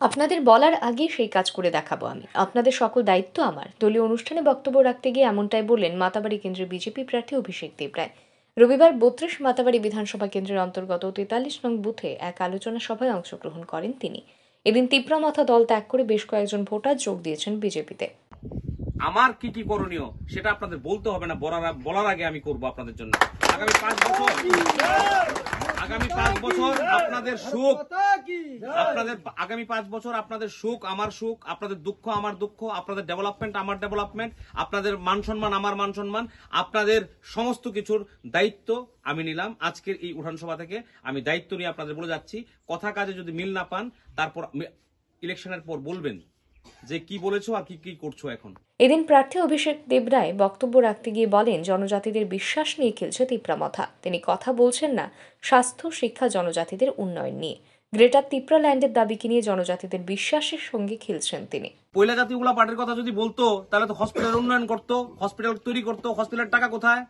আপনাদের বলার আগে সেই কাজ করে দেখাবো আমি। আপনাদের সকল দায়িত্ব আমার। দলীয় অনুষ্ঠানে বক্তব্য রাখতে গিয়ে এমনটাই বললেন মাতাবাড়ি কেন্দ্রের বিজেপি প্রার্থী অভিষেক দেবরায়। রবিবার বত্রিশ মাতাবাড়ি বিধানসভা কেন্দ্রের অন্তর্গত তেতাল্লিশ নং বুথে এক আলোচনা সভায় অংশগ্রহণ করেন তিনি। এদিন তিপ্রামাথা দল ত্যাগ করে বেশ কয়েকজন ভোটার যোগ দিয়েছেন বিজেপিতে। আমার কি কি করণীয় সেটা আপনাদের বলতে হবে না, বলার আগে আমি করব আপনাদের জন্য। আগামী পাঁচ বছর, আগামী পাঁচ বছর আপনাদের সুখ, আপনাদের আগামী পাঁচ বছর আপনাদের সুখ, আমার সুখ, আপনাদের দুঃখ, আমার দুঃখ, আপনাদের ডেভেলপমেন্ট আমার ডেভেলপমেন্ট আপনাদের মান সম্মান, আমার মান সম্মান, আপনাদের সমস্ত কিছুর দায়িত্ব আমি নিলাম আজকের এই উঠান সভা থেকে। আমি দায়িত্ব নিয়ে আপনাদের বলে যাচ্ছি, কথা কাজে যদি মিল না পান, তারপর ইলেকশনের পর বলবেন। যে কি বলেছ আর কি কি করছ এখন? এদিন প্রার্থী অভিষেক দেবরায় বক্তব্য রাখতে গিয়ে বলেন জনজাতিদের বিশ্বাস নিয়ে খেলছে তিপ্রামথা তিনি কথা বলছেন না স্বাস্থ্য শিক্ষা জনজাতিদের উন্নয়ন নিয়ে। গ্রেটার তিপ্রা ল্যান্ডের দাবিকে নিয়ে জনজাতিদের বিশ্বাসের সঙ্গে খেলছেন তিনি। পয়লা জাতিগুলা পার্টির কথা যদি বলতো তাহলে তো হসপিটাল উন্নয়ন করতো হসপিটাল তৈরি করতো হসপিটালের টাকা কোথায়?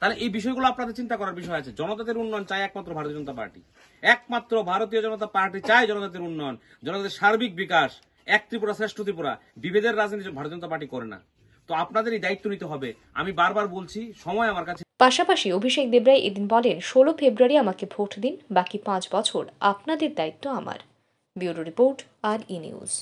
তাহলে এই বিষয়গুলো আপনাদের চিন্তা করার বিষয় আছে। জনতাদের উন্নয়ন চায় একমাত্র ভারতীয় জনতা পার্টি। একমাত্র ভারতীয় জনতা পার্টি চায় জনতাদের উন্নয়ন জনতাদের সার্বিক বিকাশ। এক ত্রিপুরা শ্রেষ্ঠ ত্রিপুরা, বিভেদের রাজনীতি ভারতীয় জনতা পার্টি করে না। তো আপনাদেরই দায়িত্ব নিতে হবে। আমি বারবার বলছি, সময় আমার কাছে পাশাপাশি অভিষেক দেবরাই এদিন বলেন, ষোলো ফেব্রুয়ারি আমাকে ভোট দিন, বাকি পাঁচ বছর আপনাদের দায়িত্ব আমার। ব্যুরো রিপোর্ট, আর ই নিউজ।